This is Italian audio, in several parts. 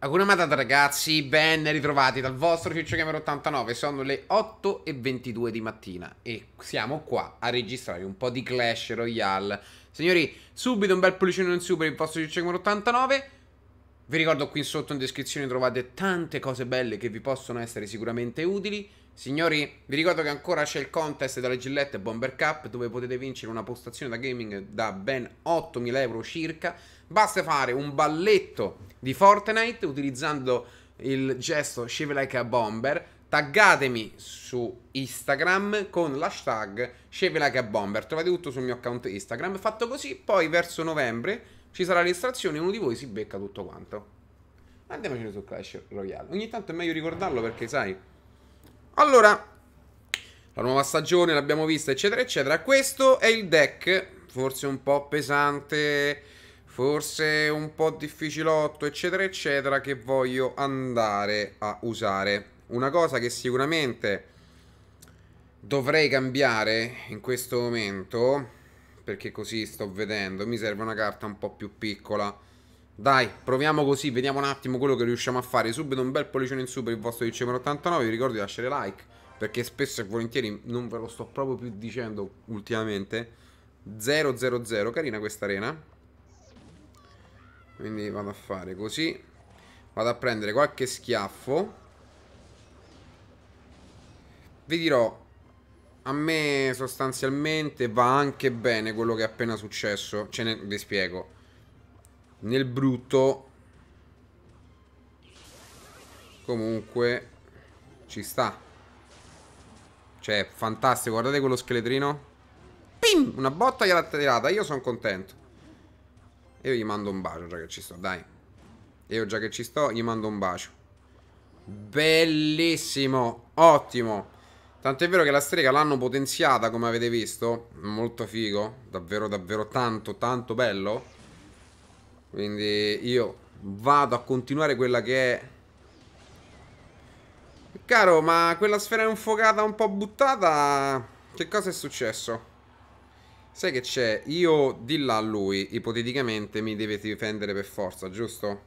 Hakuna Matata ragazzi, ben ritrovati dal vostro Ciccio Gamer 89 Sono le 8.22 di mattina e siamo qua a registrare un po' di Clash Royale. Signori, subito un bel pollicione in su per il vostro Ciccio Gamer 89 Vi ricordo qui sotto in descrizione trovate tante cose belle che vi possono essere sicuramente utili Signori, vi ricordo che ancora c'è il contest della Gillette Bomber Cup dove potete vincere una postazione da gaming da ben 8.000 euro circa. Basta fare un balletto di Fortnite utilizzando il gesto Shave Like a Bomber. Taggatemi su Instagram con l'hashtag Shave Like a Bomber. Trovate tutto sul mio account Instagram. Fatto così, poi verso novembre ci sarà l'estrazione e uno di voi si becca tutto quanto. Andiamoci su Clash Royale. Ogni tanto è meglio ricordarlo perché sai allora, la nuova stagione l'abbiamo vista, eccetera, eccetera. Questo è il deck, forse un po' pesante, forse un po' difficilotto, eccetera, eccetera, che voglio andare a usare. Una cosa che sicuramente dovrei cambiare in questo momento, perché così sto vedendo, mi serve una carta un po' più piccola. Dai, proviamo così, vediamo un attimo quello che riusciamo a fare. Subito un bel pollicione in su per il vostro dicembre 89. Vi ricordo di lasciare like, perché spesso e volentieri non ve lo sto proprio più dicendo ultimamente. 000, carina questa arena. Quindi vado a fare così. Vado a prendere qualche schiaffo. Vi dirò, a me sostanzialmente va anche bene quello che è appena successo. Ce ne vi spiego. Nel brutto comunque ci sta. Cioè fantastico. Guardate quello scheletrino. Pim! una botta gliel'ha tirata. Io sono contento. Io gli mando un bacio già che ci sto dai. Io già che ci sto gli mando un bacio. Bellissimo. Ottimo Tanto è vero che la strega l'hanno potenziata come avete visto Molto figo Davvero davvero tanto tanto bello quindi io vado a continuare quella che è... Caro, ma quella sfera infuocata un po' buttata... Che cosa è successo? Sai che c'è? Io di là a lui, ipoteticamente, mi deve difendere per forza, giusto?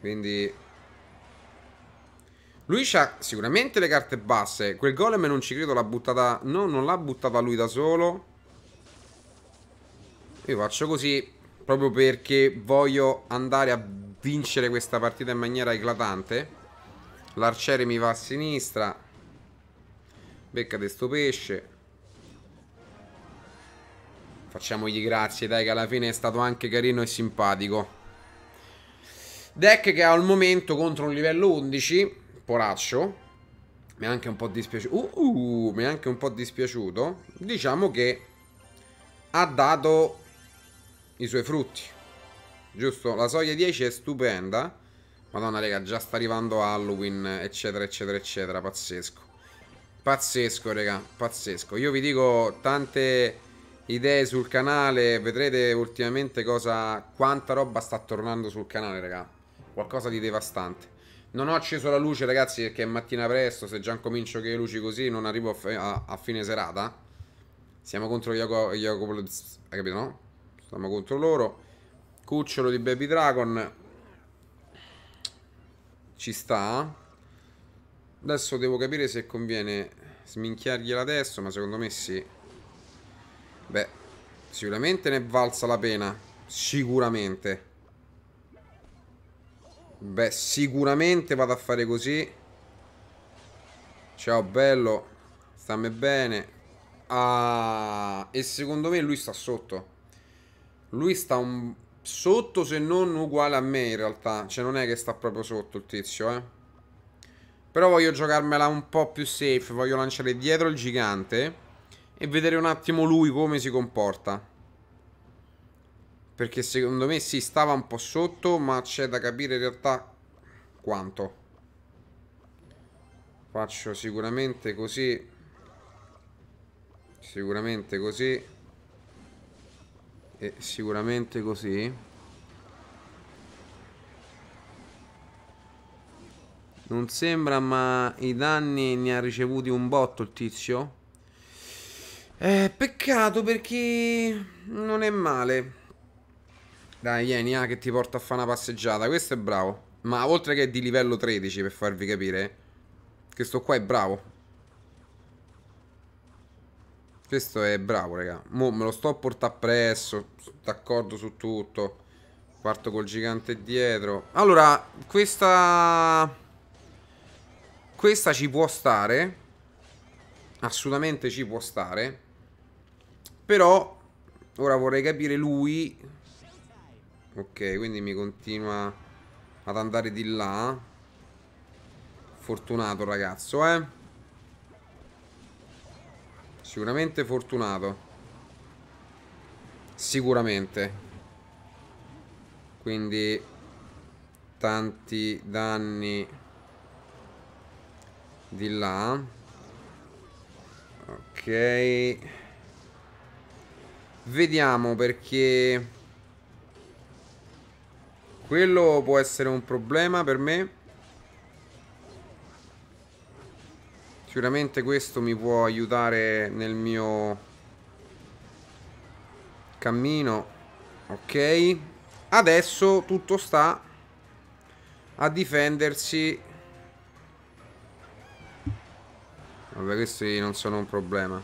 Quindi... Lui ha sicuramente le carte basse. Quel golem non ci credo l'ha buttata... No, non l'ha buttata lui da solo. Io faccio così proprio perché voglio andare a vincere questa partita in maniera eclatante. L'arciere mi va a sinistra. Beccate sto pesce. Facciamogli grazie, dai, che alla fine è stato anche carino e simpatico. Deck che al momento contro un livello 11, poraccio. Mi è anche un po' dispiaciuto. Uh, uh, mi è anche un po' dispiaciuto. Diciamo che ha dato i suoi frutti. Giusto? La soglia 10 è stupenda. Madonna, raga, già sta arrivando Halloween, eccetera, eccetera, eccetera. Pazzesco. Pazzesco, raga, pazzesco. Io vi dico tante idee sul canale. Vedrete ultimamente cosa... Quanta roba sta tornando sul canale, raga. Qualcosa di devastante. Non ho acceso la luce, ragazzi, perché è mattina presto. Se già comincio che le luci così, non arrivo a, a, a fine serata. Siamo contro Jacopo... Hai capito, no? Stiamo contro loro. Cucciolo di Baby Dragon. Ci sta. Adesso devo capire se conviene sminchiargliela adesso, ma secondo me sì. Beh, sicuramente ne è valsa la pena. Sicuramente. Beh, sicuramente vado a fare così. Ciao, bello. Stammi bene. Ah, e secondo me lui sta sotto. Lui sta un... sotto se non uguale a me in realtà. Cioè non è che sta proprio sotto il tizio, eh. Però voglio giocarmela un po' più safe. Voglio lanciare dietro il gigante. E vedere un attimo lui come si comporta. Perché secondo me si stava un po' sotto. Ma c'è da capire in realtà quanto. Faccio sicuramente così. Sicuramente così. E sicuramente così. Non sembra, ma i danni ne ha ricevuti un botto il tizio. Eh, peccato perché non è male. Dai, vieni, ah, che ti porta a fare una passeggiata. Questo è bravo. Ma oltre che di livello 13, per farvi capire, questo qua è bravo. Questo è bravo, raga. Mo me lo sto a portare appresso. D'accordo su tutto. Parto col gigante dietro. Allora, questa... Questa ci può stare. Assolutamente ci può stare. Però, ora vorrei capire lui. Ok, quindi mi continua ad andare di là. Fortunato ragazzo, eh. Sicuramente fortunato. Sicuramente. Quindi tanti danni di là. Ok. Vediamo perché quello può essere un problema per me. Sicuramente questo mi può aiutare nel mio cammino. Ok. Adesso tutto sta a difendersi. Vabbè, questi non sono un problema.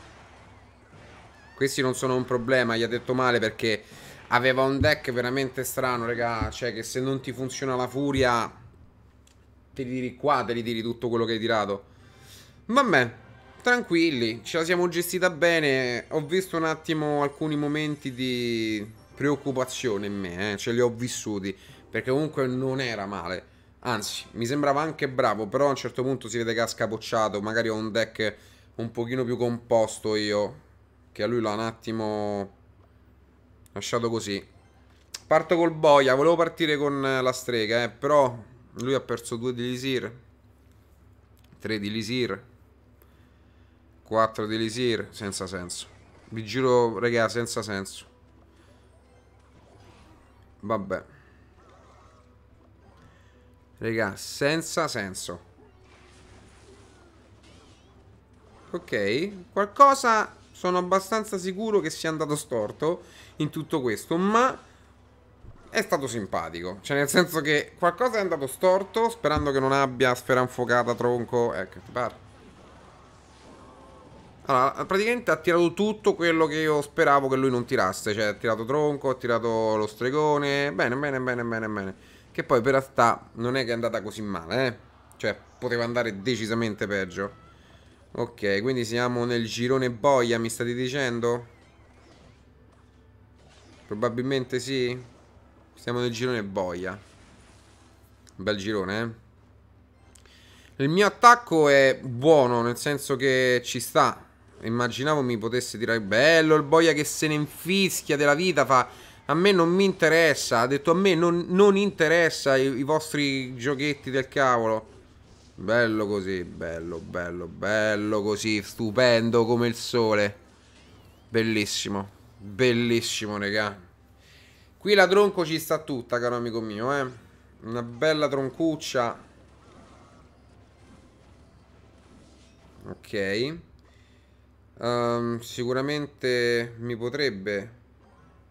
Questi non sono un problema, gli ha detto male perché aveva un deck veramente strano, raga. Cioè che se non ti funziona la furia, te li tiri qua, te li tiri tutto quello che hai tirato. Vabbè, tranquilli, ce la siamo gestita bene. Ho visto un attimo alcuni momenti di preoccupazione in me, eh. ce li ho vissuti, perché comunque non era male. Anzi, mi sembrava anche bravo, però a un certo punto si vede che ha scapocciato. Magari ho un deck un pochino più composto io, che a lui l'ha un attimo lasciato così. Parto col boia, volevo partire con la strega, eh, però lui ha perso due di Lisir, tre di Lisir. 4 di Lisir, senza senso. Vi giuro, raga, senza senso. Vabbè. Raga, senza senso. Ok, qualcosa sono abbastanza sicuro che sia andato storto in tutto questo, ma è stato simpatico. Cioè, nel senso che qualcosa è andato storto, sperando che non abbia sfera infuocata, tronco. Ecco, ti pare. Allora, praticamente ha tirato tutto quello che io speravo che lui non tirasse. Cioè, ha tirato tronco, ha tirato lo stregone. Bene, bene, bene, bene, bene. Che poi per realtà non è che è andata così male, eh. Cioè, poteva andare decisamente peggio. Ok, quindi siamo nel girone boia, mi state dicendo? Probabilmente sì. Siamo nel girone boia. Bel girone, eh. Il mio attacco è buono, nel senso che ci sta. Immaginavo mi potesse tirare bello il boia che se ne infischia della vita, fa a me non mi interessa, ha detto a me non, non interessa i, i, vostri giochetti del cavolo. Bello così, bello, bello, bello così, stupendo come il sole. Bellissimo, bellissimo regà. Qui la tronco ci sta tutta, caro amico mio, eh. Una bella troncuccia. Ok. Um, sicuramente mi potrebbe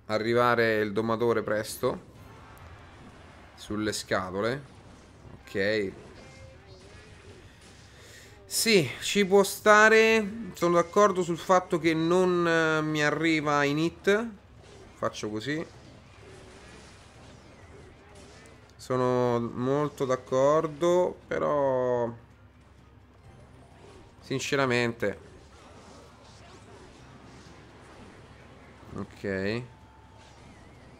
arrivare il domatore presto sulle scatole. Ok. Sì, ci può stare. Sono d'accordo sul fatto che non uh, mi arriva in hit. Faccio così. Sono molto d'accordo, però sinceramente Ok.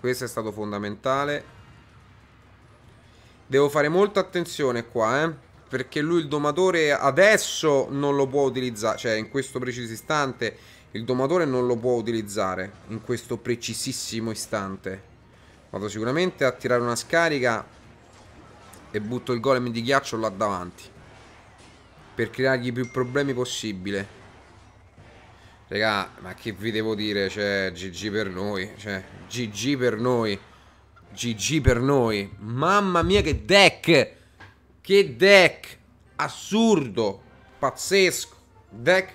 Questo è stato fondamentale. Devo fare molta attenzione qua, eh. Perché lui il domatore adesso non lo può utilizzare. Cioè, in questo preciso istante, il domatore non lo può utilizzare. In questo precisissimo istante. Vado sicuramente a tirare una scarica e butto il golem di ghiaccio là davanti. Per creargli più problemi possibile. Raga, ma che vi devo dire? Cioè, GG per noi. Cioè, GG per noi. GG per noi. Mamma mia, che deck! Che deck! Assurdo! Pazzesco! Deck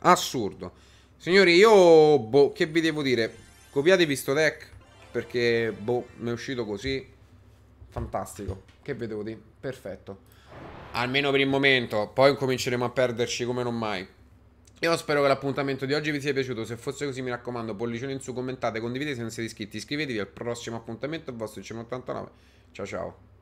assurdo. Signori, io... Boh, che vi devo dire? Copiatevi sto deck. perché, boh, mi è uscito così. Fantastico. Che vedevo di? Perfetto. Almeno per il momento. Poi cominceremo a perderci come non mai. Io spero che l'appuntamento di oggi vi sia piaciuto. Se fosse così, mi raccomando, pollicione in su, commentate, condividete se non siete iscritti. Iscrivetevi al prossimo appuntamento. Il vostro CM89. Ciao ciao.